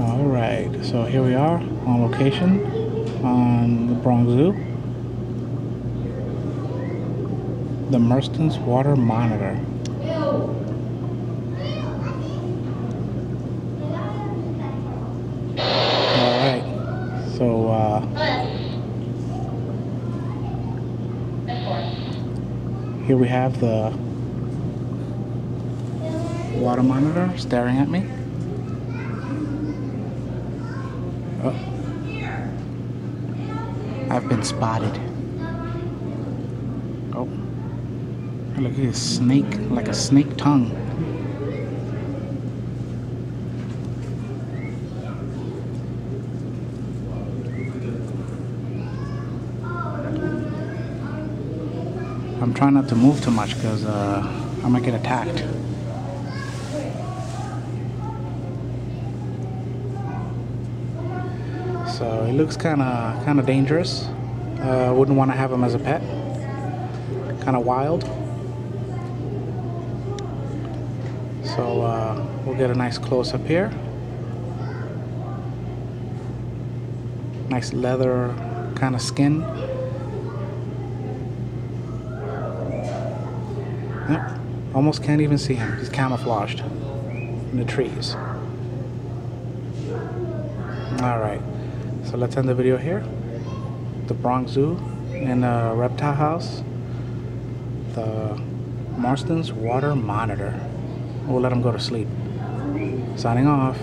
All right, so here we are on location on the Bronx Zoo. The Mertens' Water Monitor. Alright, so uh, here we have the water monitor staring at me. Oh. I've been spotted. Oh. Look at his snake, like a snake tongue. I'm trying not to move too much because uh, I might get attacked. So he looks kind of kind of dangerous. Uh, wouldn't want to have him as a pet. Kind of wild. So uh, we'll get a nice close up here. Nice leather kind of skin. Yep, almost can't even see him. He's camouflaged in the trees. All right. So let's end the video here. The Bronx Zoo in a reptile house. The Mertens' water monitor. We'll let him go to sleep. Signing off.